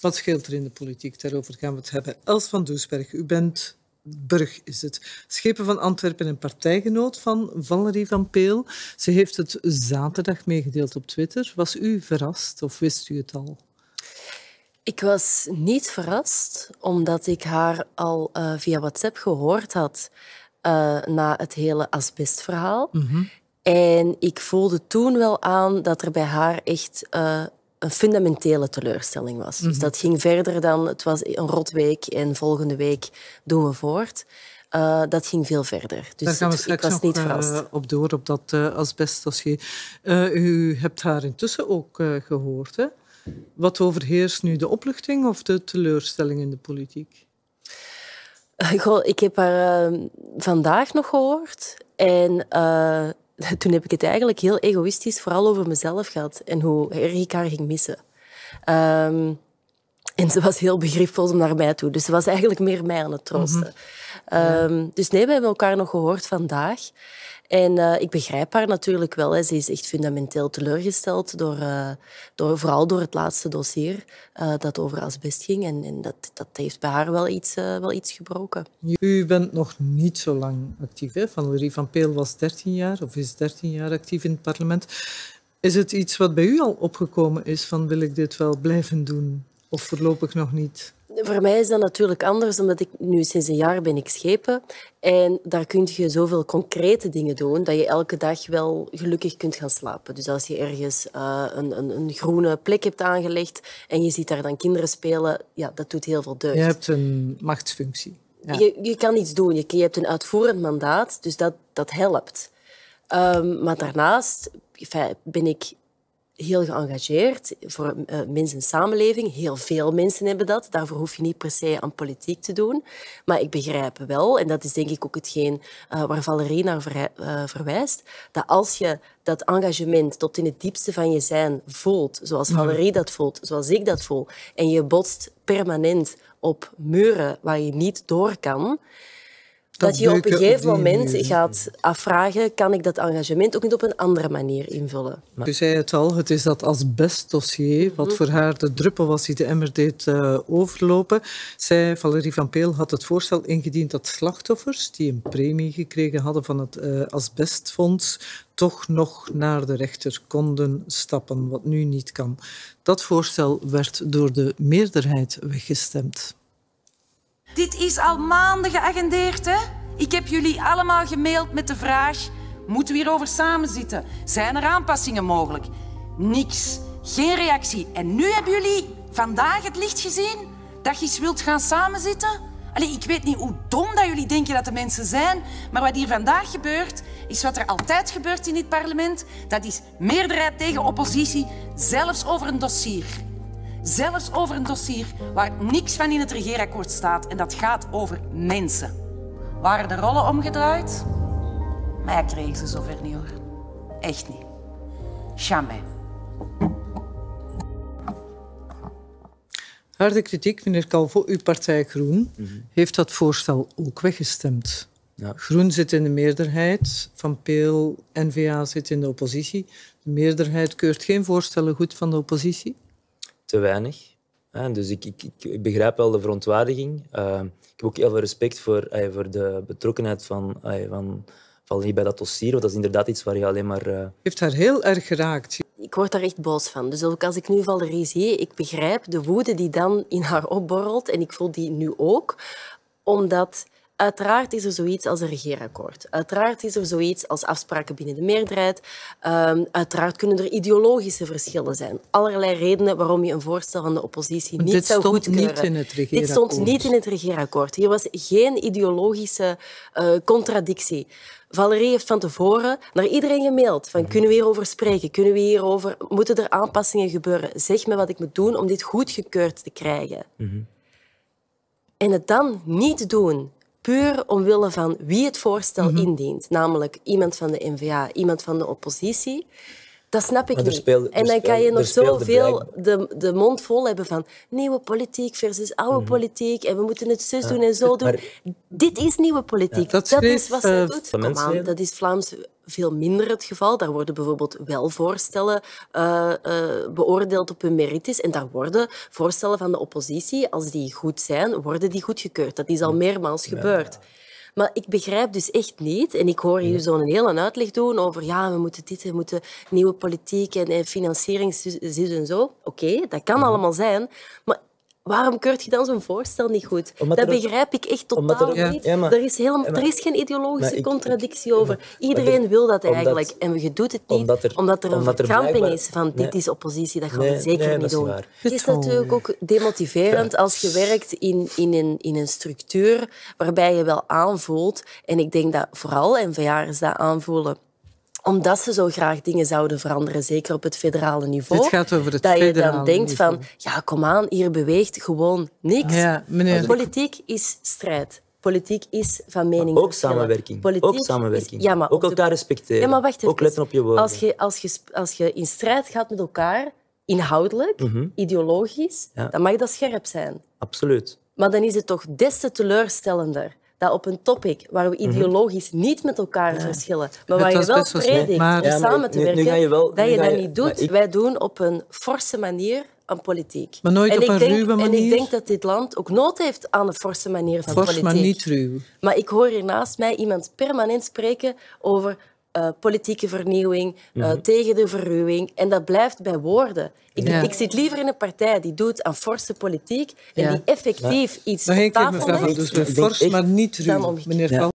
Wat scheelt er in de politiek? Daarover gaan we het hebben. Els van Doesberg, u bent Burg is het. Schepen van Antwerpen en partijgenoot van Valerie van Peel. Ze heeft het zaterdag meegedeeld op Twitter. Was u verrast of wist u het al? Ik was niet verrast, omdat ik haar al uh, via WhatsApp gehoord had uh, na het hele asbestverhaal. Mm -hmm. En ik voelde toen wel aan dat er bij haar echt uh, een fundamentele teleurstelling was. Mm -hmm. Dus dat ging verder dan het was een rotweek en volgende week doen we voort. Uh, dat ging veel verder. Dus Daar gaan we straks ik was niet verrast. op door, op dat uh, u hebt haar intussen ook gehoord, hè? Wat overheerst nu, de opluchting of de teleurstelling in de politiek? Goh, ik heb haar uh, vandaag nog gehoord. En uh, toen heb ik het eigenlijk heel egoïstisch vooral over mezelf gehad. En hoe erg ik haar ging missen. Um, en ze was heel begripvol naar mij toe. Dus ze was eigenlijk meer mij aan het troosten. Mm -hmm. um, dus nee, we hebben elkaar nog gehoord vandaag. En uh, ik begrijp haar natuurlijk wel. Hè. Ze is echt fundamenteel teleurgesteld, door, uh, door, vooral door het laatste dossier uh, dat over asbest ging. En, en dat, dat heeft bij haar wel iets, wel iets gebroken. U bent nog niet zo lang actief. Hè? Valerie van Peel was 13 jaar, of is 13 jaar actief in het parlement. Is het iets wat bij u al opgekomen is van wil ik dit wel blijven doen? Of voorlopig nog niet? Voor mij is dat natuurlijk anders, omdat ik nu sinds een jaar ben ik schepen. En daar kun je zoveel concrete dingen doen, dat je elke dag wel gelukkig kunt gaan slapen. Dus als je ergens uh, een, een, een, groene plek hebt aangelegd en je ziet daar dan kinderen spelen, ja, dat doet heel veel deugd. Je hebt een machtsfunctie. Ja. Je, je kan iets doen, je, je hebt een uitvoerend mandaat, dus dat, dat helpt. Um, maar daarnaast ben ik heel geëngageerd voor uh, mensen in samenleving. Heel veel mensen hebben dat. Daarvoor hoef je niet per se aan politiek te doen. Maar ik begrijp wel, en dat is denk ik ook hetgeen uh, waar Valerie naar ver, uh, verwijst, dat als je dat engagement tot in het diepste van je zijn voelt, zoals Valerie dat voelt, zoals ik dat voel, en je botst permanent op muren waar je niet door kan, dat je op een gegeven moment gaat afvragen, kan ik dat engagement ook niet op een andere manier invullen? U zei het al, het is dat asbestdossier, wat voor haar de druppel was die de emmer deed uh, overlopen. Zij, Valerie van Peel, had het voorstel ingediend dat slachtoffers die een premie gekregen hadden van het uh, asbestfonds toch nog naar de rechter konden stappen, wat nu niet kan. Dat voorstel werd door de meerderheid weggestemd. Dit is al maanden geagendeerd, hè? Ik heb jullie allemaal gemaild met de vraag: moeten we hierover samenzitten? Zijn er aanpassingen mogelijk? Niks. Geen reactie. En nu hebben jullie vandaag het licht gezien dat je wilt gaan samenzitten? Allee, ik weet niet hoe dom dat jullie denken dat de mensen zijn, maar wat hier vandaag gebeurt, is wat er altijd gebeurt in dit parlement. Dat is meerderheid tegen oppositie, zelfs over een dossier. Zelfs over een dossier waar niks van in het regeerakkoord staat. En dat gaat over mensen. Waren de rollen omgedraaid? Mij kregen ze zover niet hoor. Echt niet. Jamais. Harde kritiek, meneer Calvo. Uw partij Groen mm -hmm. heeft dat voorstel ook weggestemd. Ja. Groen zit in de meerderheid, Van Peel, N-VA zit in de oppositie. De meerderheid keurt geen voorstellen goed van de oppositie? Te weinig. Dus ik, ik, ik begrijp wel de verontwaardiging. Uh, ik heb ook heel veel respect voor, uh, voor de betrokkenheid van, uh, van Valerie bij dat dossier. Want dat is inderdaad iets waar je alleen maar... Uh... heeft haar heel erg geraakt. Ik word daar echt boos van. Dus ook als ik nu Valerie zie, ik begrijp de woede die dan in haar opborrelt. En ik voel die nu ook. Omdat... Uiteraard is er zoiets als een regeerakkoord. Uiteraard is er zoiets als afspraken binnen de meerderheid. Um, uiteraard kunnen er ideologische verschillen zijn. Allerlei redenen waarom je een voorstel van de oppositie niet Dit zou goedkeuren. Niet in het Dit stond niet in het regeerakkoord. Hier was geen ideologische uh, contradictie. Valerie heeft van tevoren naar iedereen gemaild. Van, kunnen we hierover spreken? Kunnen we hierover... Moeten er aanpassingen gebeuren? Zeg me wat ik moet doen om dit goedgekeurd te krijgen. Mm -hmm. En het dan niet doen puur omwille van wie het voorstel mm -hmm. indient, namelijk iemand van de NVA, iemand van de oppositie, dat snap ik niet. Speelde, en dan kan je nog zoveel de, de mond vol hebben van nieuwe politiek versus oude mm -hmm. politiek en we moeten het zus doen en zo doen. Maar, dit is nieuwe politiek. Ja, dat, dat is wat zij doet. Kom aan, dat is Vlaams veel minder het geval. Daar worden bijvoorbeeld wel voorstellen uh, uh, beoordeeld op hun merites. En daar worden voorstellen van de oppositie, als die goed zijn, worden die goedgekeurd. Dat is al meermaals gebeurd. Maar ik begrijp dus echt niet, en ik hoor je zo'n hele uitleg doen over ja, we moeten dit, we moeten nieuwe politiek en, en financiering, en zo. Oké, dat kan allemaal zijn. Maar Waarom keurt je dan zo'n voorstel niet goed? dat begrijp ik echt totaal er, niet. er, is helemaal, er is geen ideologische contradictie over. Iedereen wil dat eigenlijk. en je doet het niet omdat er, omdat er een verkramping is van dit is oppositie. Dat gaan we zeker niet doen. Het is natuurlijk ook demotiverend als je werkt in, in, een, in een structuur waarbij je wel aanvoelt, en ik denk dat vooral NVA'ers dat aanvoelen, omdat ze zo graag dingen zouden veranderen, zeker op het federale niveau. Het gaat over het dat je dan denkt van, ja, kom aan, hier beweegt gewoon niks. Ja, meneer... Politiek is strijd. Politiek is van mening. Ook samenwerking. Politiek ook samenwerking. ja, maar ook elkaar respecteren. Ja, maar wacht ook letten op je woorden. Als je, als, je, als je in strijd gaat met elkaar, inhoudelijk, mhm. ideologisch, dan mag dat scherp zijn. Absoluut. Maar dan is het toch des te teleurstellender dat op een topic waar we mhm. ideologisch niet met elkaar verschillen, maar waar je wel predikt om samen te werken, je wel, dat je dat niet doet. Wij doen op een forse manier aan politiek. Maar nooit op een denk, ruwe manier? En ik denk dat dit land ook nood heeft aan een forse manier van Fors, politiek. maar niet ruw. Maar ik hoor hier naast mij iemand permanent spreken over uh, politieke vernieuwing, uh, mm -hmm. tegen de verruwing. En dat blijft bij woorden. Ik, ja. ik, zit liever in een partij die doet aan forse politiek en ja. die effectief ja. iets Nog één keer, mevrouw Van dus fors, maar niet ruw. Meneer